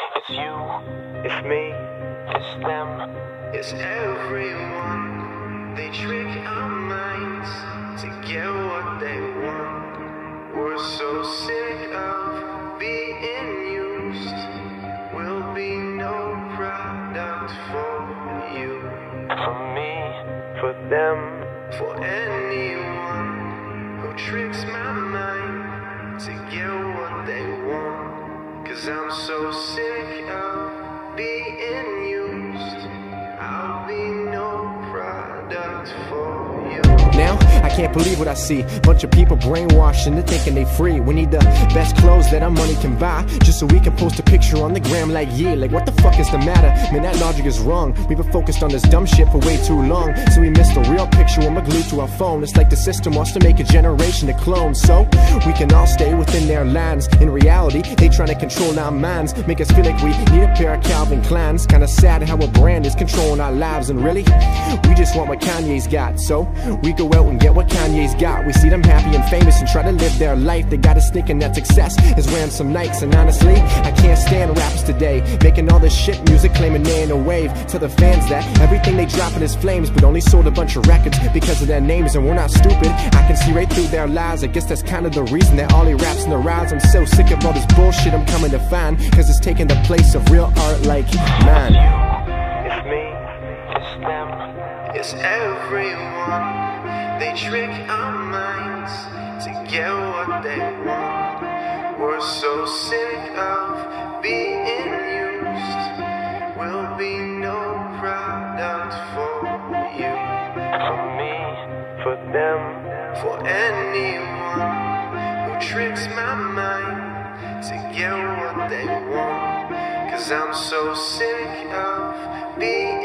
It's you, it's me, it's them. It's everyone. They trick our minds to get what they want. We're so sick of being used. We'll be no product for you, For me, for them, for anyone who tricks my mind to get what they want. Cause I'm so sick can't believe what I see. Bunch of people brainwashed into thinking they free. We need the best clothes that our money can buy. Just so we can post a picture on the gram like, yeah, like what the fuck is the matter? Man, that logic is wrong. We've been focused on this dumb shit for way too long. So we missed the real picture when we're glued to our phone. It's like the system wants to make a generation to clone. So we can all stay within their lines. In reality, they trying to control our minds. Make us feel like we need a pair of Calvin Kleins. Kinda sad how a brand is controlling our lives. And really, we just want what Kanye's got. So we go out and get what Kanye's got. We see them happy and famous and try to live their life. They got us thinking that success is wearing some Nikes. And honestly, I can't stand rappers today. Making all this shit music, claiming they in a wave. Tell the fans that everything they dropping is flames, but only sold a bunch of records because of their names. And we're not stupid. I can see right through their lies. I guess that's kind of the reason that all he raps in the rise. I'm so sick of all this bullshit I'm coming to find. Cause it's taking the place of real art like mine. it's me, it's them. It's everyone. They trick our minds to get what they want. We're so sick of being used. We'll be no product for you, For me, for them. for anyone who tricks my mind to get what they want. Cause I'm so sick of being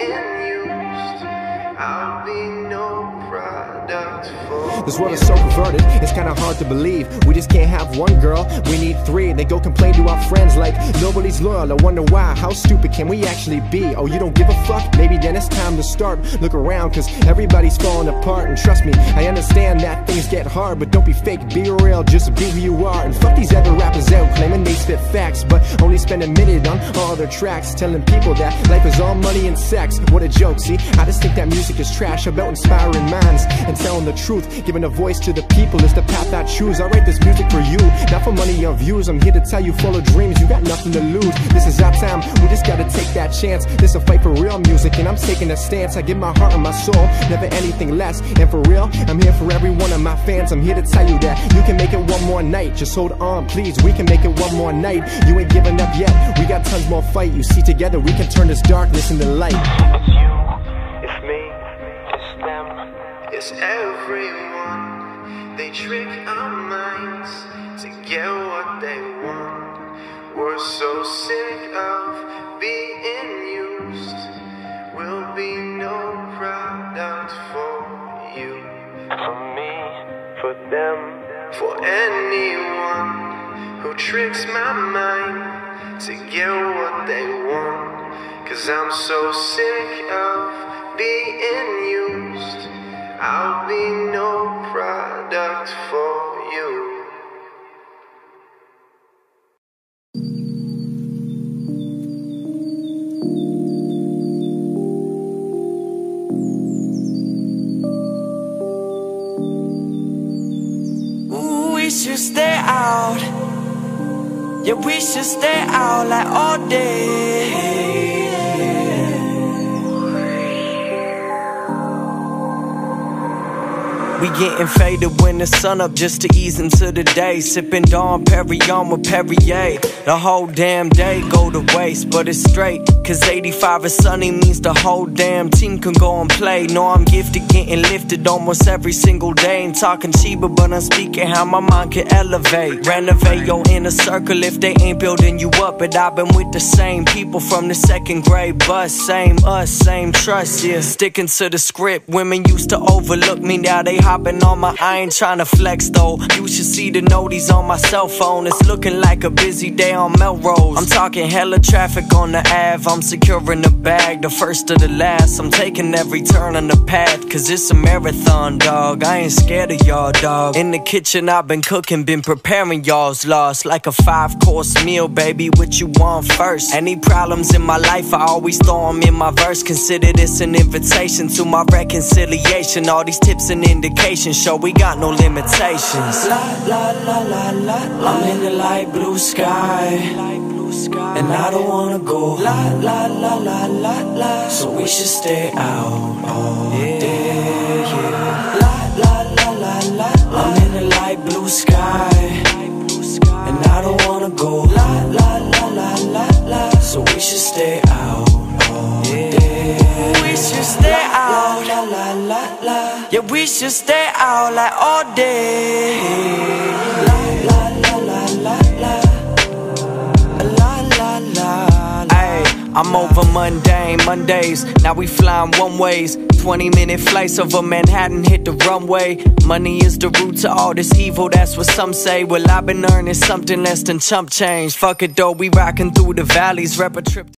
This world is so perverted, it's kinda hard to believe. We just can't have one girl, we need three. They go complain to our friends like nobody's loyal. I wonder why, how stupid can we actually be? Oh, you don't give a fuck? Maybe then it's time to start. Look around, cause everybody's falling apart. And trust me, I understand that things get hard, but don't be fake, be real, just be who you are. And fuck these other rappers out claiming they spit facts, but only spend a minute on all their tracks, telling people that life is all money and sex. What a joke, see? I just think that music is trash about inspiring minds and telling the truth. Giving a voice to the people is the path I choose. I write this music for you, not for money or views. I'm here to tell you, full of dreams, you got nothing to lose. This is our time, we just gotta take that chance. This a fight for real music, and I'm taking a stance. I give my heart and my soul, never anything less. And for real, I'm here for every one of my fans. I'm here to tell you that you can make it one more night. Just hold on, please, we can make it one more night. You ain't giving up yet, we got tons more fight. You see, together we can turn this darkness into light. It's you, it's me, it's them. It's everyone. They trick our minds to get what they want. We're so sick of being used. We'll be no product for you, For me, for them. for anyone who tricks my mind to get what they want. Cause I'm so sick of being used. I'll be no Yeah, we should stay out like all day. We getting faded when the sun up just to ease into the day. Sipping Dom Perignon with Perrier. The whole damn day go to waste, but it's straight. Cause 85 is sunny means the whole damn team can go and play. Know I'm gifted, getting lifted almost every single day. Ain't talking cheaper, but I'm speaking how my mind can elevate. Renovate your inner circle if they ain't building you up. But I've been with the same people from the second grade bus. Same us, same trust, yeah. Sticking to the script. Women used to overlook me, now they been on my, I ain't trying to flex though. You should see the noties on my cell phone. It's looking like a busy day on Melrose. I'm talking hella traffic on the Ave. I'm securing the bag, the first to the last. I'm taking every turn on the path, cause it's a marathon, dog. I ain't scared of y'all, dog. In the kitchen, I've been cooking, been preparing y'all's loss. Like a five course meal, baby. What you want first? Any problems in my life, I always throw them in my verse. Consider this an invitation to my reconciliation. All these tips and indications show we got no limitations. La la la la la. I'm in the light blue sky. And I don't wanna go la la la la la la. So we should stay out all day. Yeah. La la la la la. I'm in the light blue sky. Should stay out like all day. La la la la la la. La la. Ay, I'm over mundane Mondays. Now we flying one ways. 20 minute flights over Manhattan hit the runway. Money is the root to all this evil, that's what some say. Well, I've been earning something less than chump change. Fuck it though, we rocking through the valleys. Rep a trip.